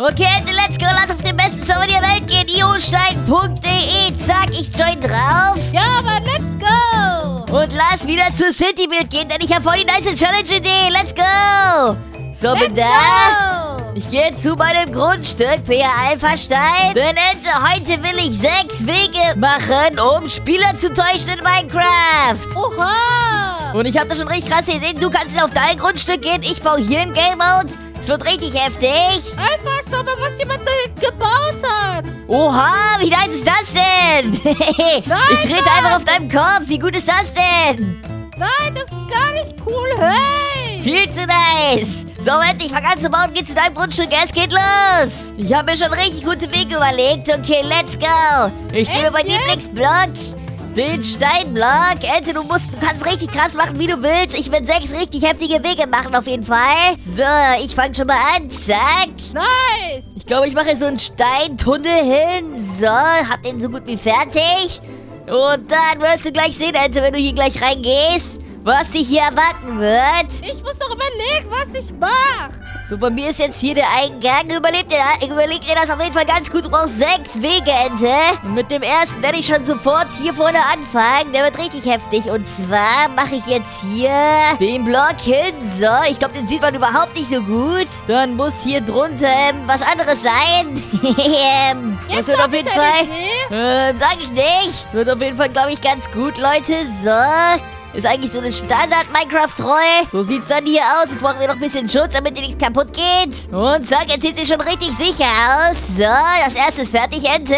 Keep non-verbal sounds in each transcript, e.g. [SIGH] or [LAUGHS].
Okay, Ente, let's go. Lass auf den besten Server der Welt gehen. iostein.de. Zack, ich join drauf. Ja, aber let's go. Und lass wieder zu Citybuild gehen, denn ich habe voll die nice Challenge-Idee. Let's go. So, bin Let's da. go. Ich gehe zu meinem Grundstück, PR Alpha Stein. Denn Ente, heute will ich sechs Wege machen, um Spieler zu täuschen in Minecraft. Oha. Und ich habe da schon richtig krasse Ideen. Du kannst jetzt auf dein Grundstück gehen. Ich baue hier ein Game Mode. Es wird richtig heftig. Alpha, schau mal, was jemand da hinten gebaut hat. Oha, wie nice ist das denn? [LAUGHS] ich trete Mann. einfach auf deinem Kopf. Wie gut ist das denn? Nein, das ist gar nicht cool. Hey. Viel zu nice. So, Ente, ich fang an zu bauen. Geh zu deinem Grundstück. Es geht los. Ich habe mir schon richtig gute Wege überlegt. Okay, let's go. Ich nehme meinen? Lieblingsblock. Den Steinblock. Ente, du musst, du kannst richtig krass machen, wie du willst. Ich will sechs richtig heftige Wege machen, auf jeden Fall. So, ich fange schon mal an. Zack. Nice. Ich glaube, ich mache so einen Steintunnel hin. So, hab den so gut wie fertig. Und dann wirst du gleich sehen, Ente, wenn du hier gleich reingehst, was dich hier erwarten wird. Ich muss doch überlegen, was ich mache. So, bei mir ist jetzt hier der Eingang. Überlebt dir, überleg dir das auf jeden Fall ganz gut. Du brauchst sechs Wege, Ente. Und mit dem ersten werde ich schon sofort hier vorne anfangen. Der wird richtig heftig. Und zwar mache ich jetzt hier den Block hin. So, ich glaube, den sieht man überhaupt nicht so gut. Dann muss hier drunter ähm, was anderes sein. [LAUGHS] Das wird auf jeden Fall... Ähm, sag ich nicht. Es wird auf jeden Fall, glaube ich, ganz gut, Leute. So. Ist eigentlich so eine Standard-Minecraft-Treue. So sieht's dann hier aus. Jetzt brauchen wir noch ein bisschen Schutz, damit hier nichts kaputt geht. Und zack, jetzt sieht sie schon richtig sicher aus. So, das erste ist fertig, Ente.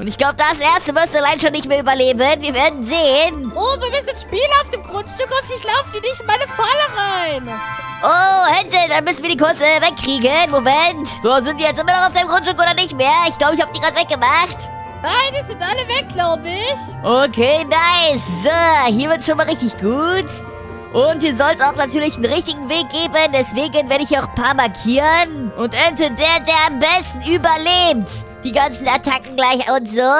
Und ich glaube, das erste wirst du allein schon nicht mehr überleben. Wir werden sehen. Oh, mir sind Spieler auf dem Grundstück und ich laufe die nicht in meine Falle rein. Oh, Ente, dann müssen wir die kurz äh, wegkriegen. Moment. So, sind die jetzt immer noch auf deinem Grundstück oder nicht mehr? Ich glaube, ich habe die gerade weggemacht. Nein, die sind alle weg, glaube ich. Okay, nice. So, hier wird schon mal richtig gut. Und hier soll es auch natürlich einen richtigen Weg geben. Deswegen werde ich hier auch ein paar markieren. Und Ente, der, der am besten überlebt, die ganzen Attacken gleich und so,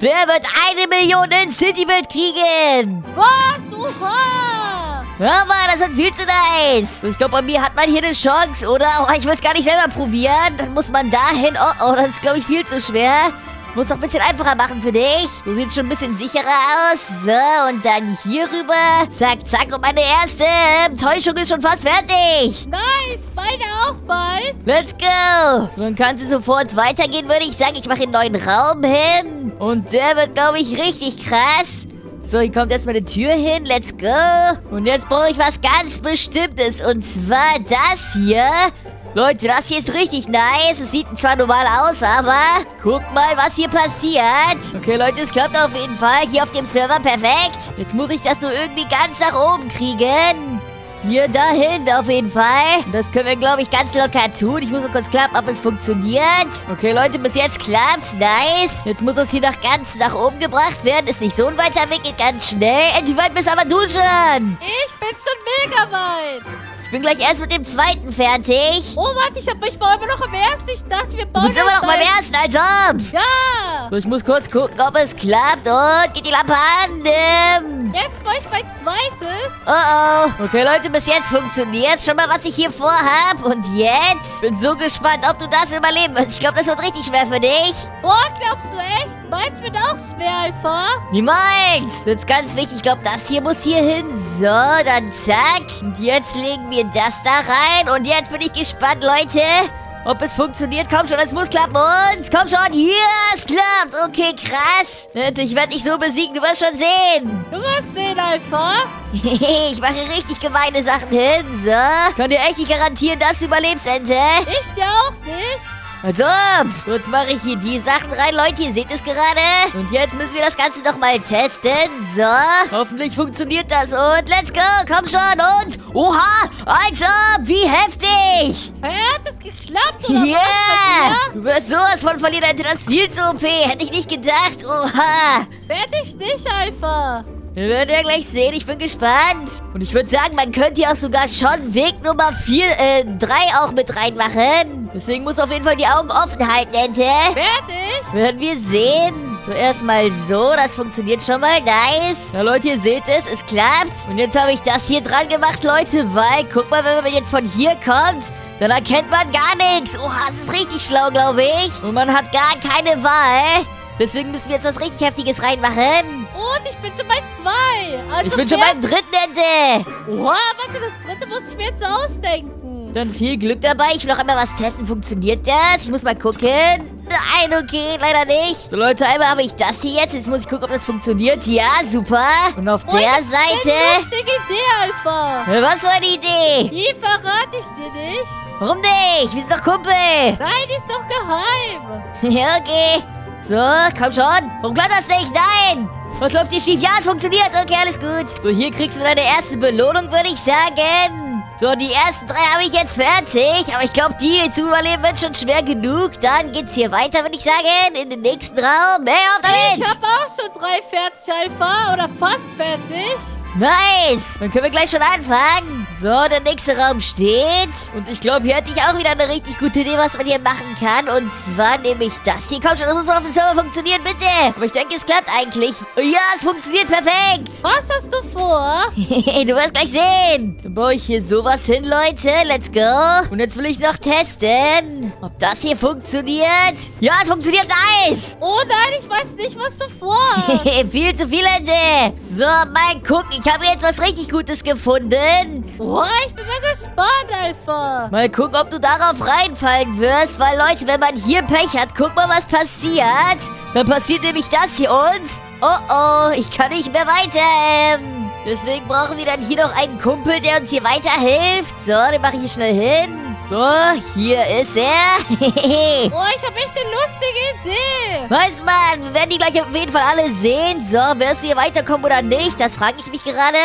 der wird eine Million in Citybuild kriegen. Was? Oha. Aber das wird viel zu nice. Ich glaube, bei mir hat man hier eine Chance, oder? Oh, ich will es gar nicht selber probieren. Dann muss man dahin. Oh, oh, das ist, glaube ich, viel zu schwer. Muss doch ein bisschen einfacher machen für dich. So sieht es schon ein bisschen sicherer aus. So, und dann hier rüber. Zack, zack. Und meine erste Täuschung ist schon fast fertig. Nice, meine auch bald. Let's go. So, dann kann sie sofort weitergehen, würde ich sagen. Ich mache einen neuen Raum hin. Und der wird, glaube ich, richtig krass. So, hier kommt erstmal eine Tür hin. Let's go. Und jetzt brauche ich was ganz Bestimmtes. Und zwar das hier. Leute, das hier ist richtig nice. Es sieht zwar normal aus, aber guck mal, was hier passiert. Okay, Leute, es klappt auf jeden Fall. Hier auf dem Server perfekt. Jetzt muss ich das nur irgendwie ganz nach oben kriegen. Hier dahin auf jeden Fall. Das können wir, glaube ich, ganz locker tun. Ich muss nur kurz klappen, ob es funktioniert. Okay, Leute, bis jetzt klappt's. Nice. Jetzt muss es hier noch ganz nach oben gebracht werden. Ist nicht so ein weiter Weg, geht ganz schnell. Und wie weit bist aber du schon? Ich bin schon mega weit. Ich bin gleich erst mit dem zweiten fertig. Oh, warte, ich, hab, ich war immer noch am ersten. Ich dachte, wir Du bauen bist immer noch beim ersten, als ob. Ja. So, ich muss kurz gucken, ob es klappt. Und geht die Lampe an. Ähm, Jetzt baue ich mein zweites. Oh oh. Okay, Leute, bis jetzt funktioniert schon mal, was ich hier vorhab. Und jetzt? Bin so gespannt, ob du das überleben wirst. Ich glaube, das wird richtig schwer für dich. Boah, glaubst du echt? Meins wird auch schwer, Alpha. Niemals. Das ist ganz wichtig. Ich glaube, das hier muss hier hin. So, dann zack. Und jetzt legen wir das da rein. Und jetzt bin ich gespannt, Leute. Ob es funktioniert. Komm schon, es muss klappen. Und komm schon. Ja, es klappt. Okay, krass. Ich werde dich so besiegen. Du wirst schon sehen. Du wirst sehen, Alpha. [LAUGHS] ich mache richtig gemeine Sachen hin. So. Ich kann dir echt nicht garantieren, dass du überlebst, Ente. Ich dir auch nicht. Also, so, jetzt mache ich hier die Sachen rein, Leute. Ihr seht es gerade. Und jetzt müssen wir das Ganze nochmal testen. So. Hoffentlich funktioniert das. Und let's go. Komm schon. Und, oha, also, wie heftig. Hä, hat das geklappt, oder Ja. was? Du wirst sowas von verlieren, Ente. Das ist viel zu OP. Hätte ich nicht gedacht. Oha. Werd ich nicht, Alpha. Wir werden ja gleich sehen, ich bin gespannt. Und ich würde sagen, man könnte hier auch sogar schon Weg Nummer 4, äh, 3 auch mit reinmachen. Deswegen muss auf jeden Fall die Augen offen halten, Ente. Ich? Werden wir sehen. So, erstmal so, das funktioniert schon mal, nice. Ja, Leute, ihr seht es, es klappt. Und jetzt habe ich das hier dran gemacht, Leute, weil, guck mal, wenn man jetzt von hier kommt, Dann erkennt man gar nichts. Oha, das ist richtig schlau, glaube ich. Und man hat gar keine Wahl. Deswegen müssen wir jetzt was richtig Heftiges reinmachen. Und ich bin schon bei zwei. Also ich bin schon beim dritten Ende. Oha, warte, das dritte muss ich mir jetzt ausdenken. Dann viel Glück dabei. Ich will noch einmal was testen. Funktioniert das? Ich muss mal gucken. Nein, okay, leider nicht. So, Leute, einmal habe ich das hier jetzt. Jetzt muss ich gucken, ob das funktioniert. Ja, super. Und auf Und der das Seite... ist eine lustige Idee, Alpha. Was für eine Idee? Die verrate ich dir nicht. Warum nicht? Wir sind doch Kumpel. Nein, die ist doch geheim. [LAUGHS] Ja, okay. So, komm schon. Warum klappt das nicht? Nein. Was läuft hier schief? Ja, es funktioniert. Okay, alles gut. So, hier kriegst du deine erste Belohnung, würde ich sagen. So, die ersten drei habe ich jetzt fertig. Aber ich glaube, die zu überleben wird schon schwer genug. Dann geht's hier weiter, würde ich sagen. In den nächsten Raum. Mehr auf damit. Ich habe auch schon drei fertig, Alpha. Oder fast fertig. Nice! Dann können wir gleich schon anfangen. So, der nächste Raum steht. Und ich glaube, hier hätte ich auch wieder eine richtig gute Idee, was man hier machen kann. Und zwar nehme ich das hier. Komm schon, das muss auf dem Server funktionieren, bitte. Aber ich denke, es klappt eigentlich. Ja, es funktioniert perfekt. Was hast du vor? [LAUGHS] du wirst gleich sehen. Dann baue ich hier sowas hin, Leute. Let's go. Und jetzt will ich noch testen, ob das hier funktioniert. Ja, es funktioniert nice. Oh nein, ich weiß nicht, was du vorhast. [LAUGHS] Viel zu viele Ente. So, mal gucken. Ich habe jetzt was richtig Gutes gefunden. Oh, ich bin mal gespannt, Alpha. Mal gucken, ob du darauf reinfallen wirst. Weil, Leute, wenn man hier Pech hat, guck mal, was passiert. Dann passiert nämlich das hier und... Oh, oh, ich kann nicht mehr weiter. Ähm, Deswegen brauchen wir dann hier noch einen Kumpel, der uns hier weiterhilft. So, den mache ich hier schnell hin. So, hier ist er. [LAUGHS] Oh, ich habe echt eine lustige Idee. Weiß man, wir werden die gleich auf jeden Fall alle sehen. So, wirst du hier weiterkommen oder nicht? Das frage ich mich gerade.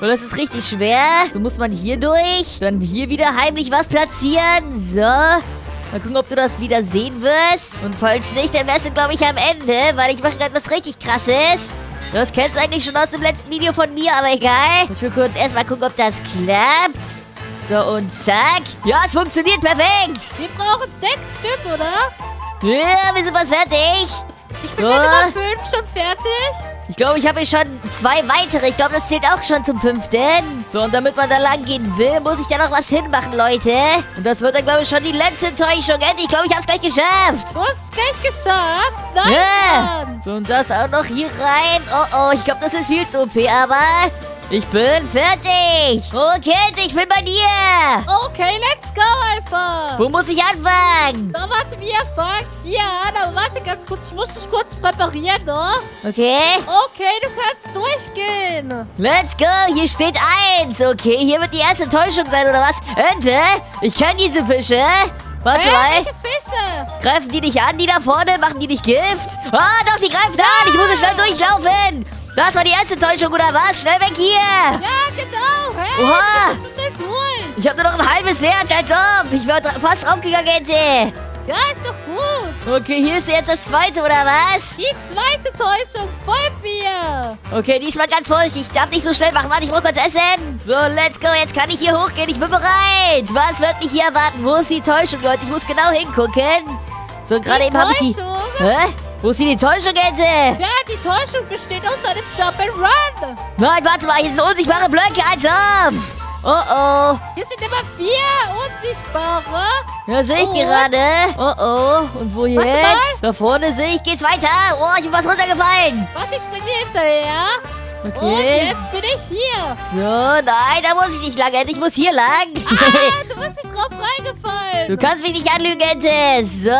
Und das ist richtig schwer. So muss man hier durch. Dann hier wieder heimlich was platzieren. So. Mal gucken, ob du das wieder sehen wirst. Und falls nicht, dann wärst du, glaube ich, am Ende. Weil ich mache gerade was richtig krasses. Das kennst du eigentlich schon aus dem letzten Video von mir, aber egal. Ich will kurz erstmal gucken, ob das klappt. So, und zack. Ja, es funktioniert perfekt. Wir brauchen sechs Stück, oder? Ja, wir sind fast fertig. Ich bin So. Nummer fünf schon fertig. Ich glaube, ich habe hier schon zwei weitere. Ich glaube, das zählt auch schon zum fünften. So, und damit man da lang gehen will, muss ich da noch was hinmachen, Leute. Und das wird dann, glaube ich, schon die letzte Enttäuschung. Ende. Ich glaube, ich habe es gleich geschafft. Du hast es gleich geschafft. Nein, Ja. So, und das auch noch hier rein. Oh, oh, ich glaube, das ist viel zu OP, aber ich bin fertig. Okay, ich bin bei dir. Okay, let's go, Alpha. Wo muss ich anfangen? So, warte, wir fangen hier an. Aber warte ganz kurz. Ich muss es kurz präparieren, ne? Okay. Okay, du kannst durchgehen. Let's go, hier steht eins. Okay, hier wird die erste Enttäuschung sein, oder was? Ente, ich kenne diese Fische. Warte Hä, mal. Fische? Greifen die dich an, die da vorne? Machen die dich Gift? Ah, doch, die greifen an. Ich muss schnell durchlaufen. Das war die erste Enttäuschung, oder was? Schnell weg hier. Ja, genau. Hey, Oha. so schnell durch. Ich habe nur noch ein halbes Herz, als ob. Ich wäre fast draufgegangen, Ente. Ja, ist doch gut. Okay, hier ist jetzt das zweite, oder was? Die zweite Täuschung. Folg mir. Okay, diesmal ganz vorsichtig. Ich darf nicht so schnell machen. Warte, ich muss kurz essen. So, let's go. Jetzt kann ich hier hochgehen. Ich bin bereit. Was wird mich hier erwarten? Wo ist die Täuschung, Leute? Ich muss genau hingucken. So, gerade eben habe ich die... Täuschung? Hä? Wo ist die Täuschung, Ente? Ja, die Täuschung besteht aus einem Jump'n'Run. Nein, warte mal. Hier sind unsichtbare Blöcke. Als ob. Oh, oh. Hier sind immer vier unsichtbare. Ja, sehe ich Oh. gerade. Oh, oh. Und wo jetzt? Da vorne sehe ich. Geht's weiter. Oh, ich bin was runtergefallen. Warte, ich bin dir hinterher. Und Okay. jetzt bin ich hier. So, nein, da muss ich nicht lang, Ente. Ich muss hier lang. Ah, [LAUGHS] du bist nicht drauf reingefallen. Du kannst mich nicht anlügen, Ente. So,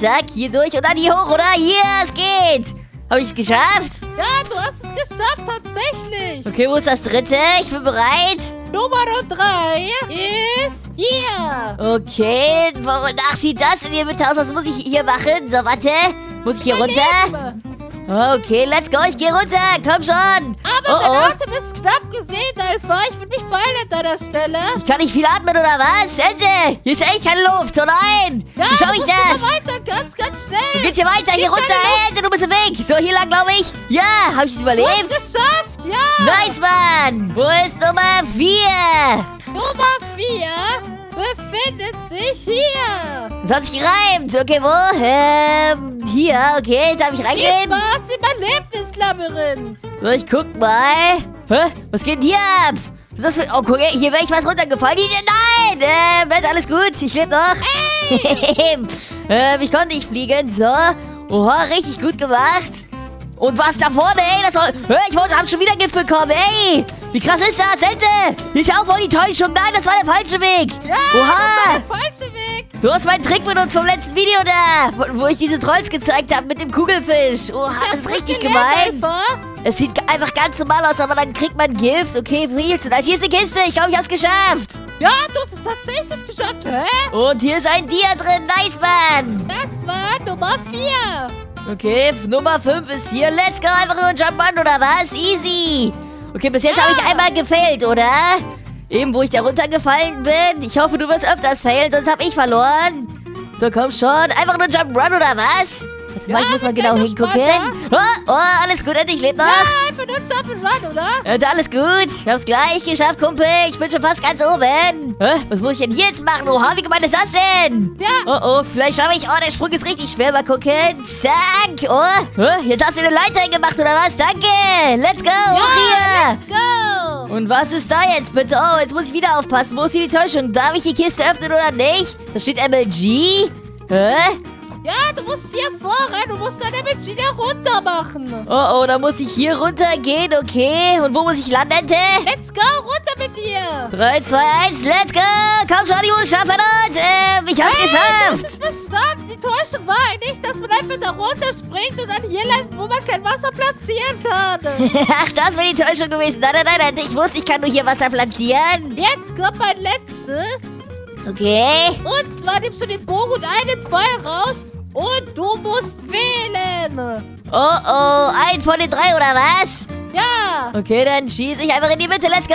zack, hier durch und dann hier hoch, oder? Hier, es geht. Habe ich es geschafft? Ja, du hast es geschafft, tatsächlich. Okay, wo ist das dritte? Ich bin bereit. Nummer drei ist hier. Okay, wonach sieht das in Ihrem Inventar aus? Was muss ich hier machen? So, warte. Muss ich hier runter? Daneben. Okay, let's go. Ich gehe runter. Komm schon. Aber oh, dein oh. Atem ist knapp gesehen, Alpha. Ich würde mich beeilen an deiner Stelle. Ich kann nicht viel atmen, oder was? Ente, hier ist echt keine Luft. Oh nein. Ja, Wie schaffe du ich das? weiter, ganz, ganz schnell. geht's hier weiter? Hier runter. Ente, du bist im Weg. So, hier lang, glaube ich. Ja, habe ich es Du überlebt? hast geschafft, ja. Nice, Mann. Wo ist Nummer 4? Nummer vier befindet sich hier. Das hat sich gereimt. Okay, wo? Ähm, hier, okay, darf ich reingehen? Spaß im Erlebnislabyrinth. So, ich guck mal. Hä? Was geht denn hier ab? Was ist das für... Oh, guck, hier wäre ich was runtergefallen. Nein! Äh, wird alles gut? Ich lebe noch. [LAUGHS] ähm, ich konnte nicht fliegen. So. Oha, richtig gut gemacht. Und was da vorne, ey, das soll... Hör, ich wollte, hab schon wieder Gift bekommen, ey. Wie krass ist das? Ente! Hier ist ja auch voll die Täuschung. Nein, das war der falsche Weg. Ja, Oha. das war der falsche Weg. Du hast meinen Trick benutzt vom letzten Video da, wo ich diese Trolls gezeigt habe mit dem Kugelfisch. Oha, das, das ist richtig gemein. Es sieht einfach ganz normal aus, aber dann kriegt man Gift. Okay, viel zu nice. Hier ist eine Kiste. Ich glaube, ich hab's geschafft. Ja, du hast es tatsächlich geschafft. Hä? Und hier ist ein Dia drin. Nice, Mann. Das war Nummer 4. Okay, Nummer 5 ist hier. Let's go. Einfach nur ein Jump'n'Run, oder was? Easy. Okay, bis jetzt ja. habe ich einmal gefailt, oder? Eben, wo ich da runtergefallen bin. Ich hoffe, du wirst öfters failen, sonst habe ich verloren. So, komm schon. Einfach nur Jump'n'Run, oder was? Jetzt ja, ich muss mal genau hingucken. Oh, oh, alles gut, endlich lebt noch. Ja, einfach nur Jump'n'Run, oder? Ja, alles gut. Ich hab's gleich geschafft, Kumpel. Ich bin schon fast ganz oben. Hä? Was muss ich denn jetzt machen? Oha, wie gemein ist das denn? Ja. Oh, oh, vielleicht schaffe ich... Oh, der Sprung ist richtig schwer. Mal gucken. Zack. Oh, jetzt hast du eine Leiter gemacht, oder was? Danke. Let's go. Ja, Hoch hier. let's go. Und was ist da jetzt bitte? Oh, jetzt muss ich wieder aufpassen. Wo ist hier die Täuschung? Darf ich die Kiste öffnen oder nicht? Da steht MLG. Hä? Ja, du musst hier vorrennen. Du musst deine Benziner runter machen. Oh, oh, da muss ich hier runtergehen, okay. Und wo muss ich landen? Let's go, runter mit dir. 3, 2, 1, let's go. Komm schon, Jungs, schaffen und äh, ich hab's hey, geschafft. Das ist verstanden. Die Täuschung war nicht, dass man einfach da runterspringt und dann hier landet, wo man kein Wasser platzieren kann. [LAUGHS] Ach, das wäre die Täuschung gewesen. Nein, nein, nein, ich wusste, ich kann nur hier Wasser platzieren. Jetzt kommt mein letztes. Okay. Und zwar nimmst du den Bogen und einen Pfeil raus und du musst wählen. Oh, oh. Ein von den drei, oder was? Ja. Okay, dann schieße ich einfach in die Mitte. Let's go.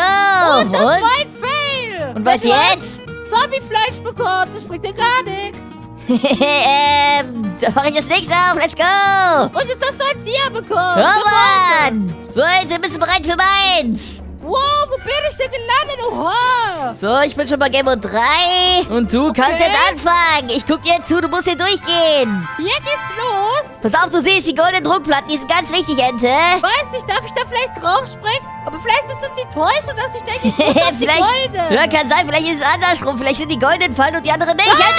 Und das und? war ein Fail. Und was jetzt? Zombiefleisch bekommen. Das bringt dir gar nichts. [LAUGHS] ähm, da mache ich das nächste auf. Let's go. Und jetzt hast du ein Tier bekommen. Oh, Mann. So, jetzt bist du bereit für meins. Wow, wo bin ich denn gelandet? Oha! So, ich bin schon bei Game Mode 3. Und du okay. kannst jetzt anfangen. Ich guck dir zu, du musst hier durchgehen. Hier geht's los. Pass auf, du siehst die goldenen Druckplatten, die sind ganz wichtig, Ente. Weiß nicht, darf ich da vielleicht draufspringen? Aber vielleicht ist das die Täuschung, dass ich denke, ich muss [LAUGHS] auf die goldenen. Ja, kann sein, vielleicht ist es andersrum. Vielleicht sind die goldenen fallen und die anderen nicht. Ente,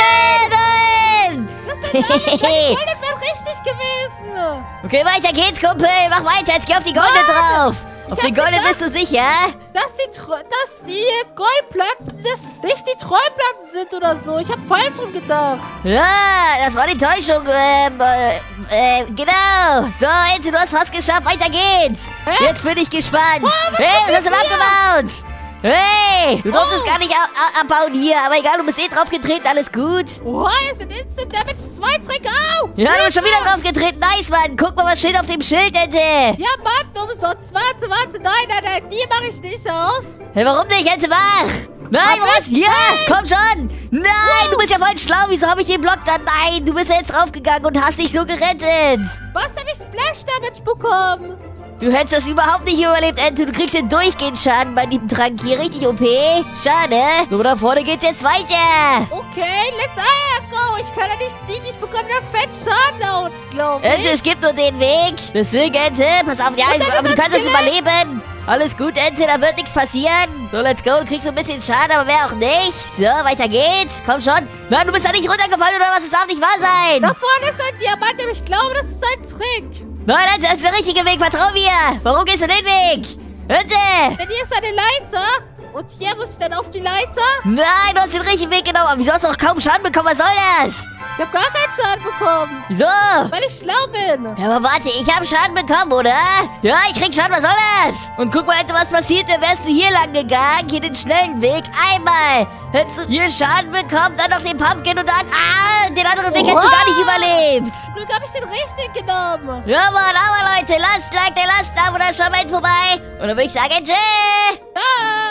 nein! Das sind alle, die [LAUGHS] goldenen wären richtig gewesen. Okay, weiter geht's, Kumpel. Mach weiter, jetzt geh auf die goldenen drauf. Auf den Golden bist du sicher? Dass die, dass die Goldplatten nicht die Trollplatten sind oder so. Ich habe falsch rum gedacht. Ja, das war die Täuschung. Ähm, äh, äh, genau. So, Ente, du hast fast geschafft. Weiter geht's. Hä? Jetzt bin ich gespannt. Oh, hey, was hast du abgebaut? Hey, du durftest oh. gar nicht abbauen hier, aber egal, du bist eh drauf getreten, alles gut. Wow, es sind Instant Damage 2 Trick auf. Ja, du bist schon wieder drauf getreten, nice, Mann. Guck mal, was steht auf dem Schild, Ente. Ja, Mann, umsonst. Warte, warte, nein, nein, nein, die mache ich nicht auf. Hey, warum nicht, Ente, mach. Nein, was? Ja, komm schon. Nein, wow. du bist ja voll schlau. Wieso habe ich den Block da? Nein, du bist ja jetzt draufgegangen und hast dich so gerettet. Was denn ich Splash Damage bekommen? Du hättest das überhaupt nicht überlebt, Ente. Du kriegst den durchgehend Schaden bei diesem Trank hier. Richtig OP. Schade. So, da vorne geht's jetzt weiter. Okay, let's go. Ich kann ja nicht sneaken. Ich bekomme da fett Schaden glaube ich. Ente, es gibt nur den Weg. Deswegen, Ente, pass auf. Ja, aber du kannst es überleben. Alles gut, Ente, da wird nichts passieren. So, let's go. Du kriegst ein bisschen Schaden, aber mehr auch nicht. So, weiter geht's. Komm schon. Nein, du bist da nicht runtergefallen oder was? Das darf nicht wahr sein. Da vorne ist ein Diamant, aber ich glaube, das ist ein Trick. Nein, das ist der richtige Weg, vertrau mir. Warum gehst du den Weg? Bitte. Denn hier ist eine Leiter. Und hier muss ich dann auf die Leiter? Nein, du hast den richtigen Weg genommen. Aber wieso hast du auch kaum Schaden bekommen? Was soll das? Ich habe gar keinen Schaden bekommen. Wieso? Weil ich schlau bin. Ja, aber warte, ich habe Schaden bekommen, oder? Ja, ich krieg Schaden, was soll das? Und guck mal, hätte was passiert, dann wärst du hier lang gegangen, hier den schnellen Weg. Einmal hättest du hier Schaden bekommen, dann noch den Pumpkin und dann, ah, den anderen Weg wow. hättest du gar nicht überlebt. Glück habe ich den richtig genommen. Ja, Mann, aber Leute, lasst Like, lasst ein Abo, dann schaut mal vorbei. Und dann würde ich sagen, tschüss. Ciao.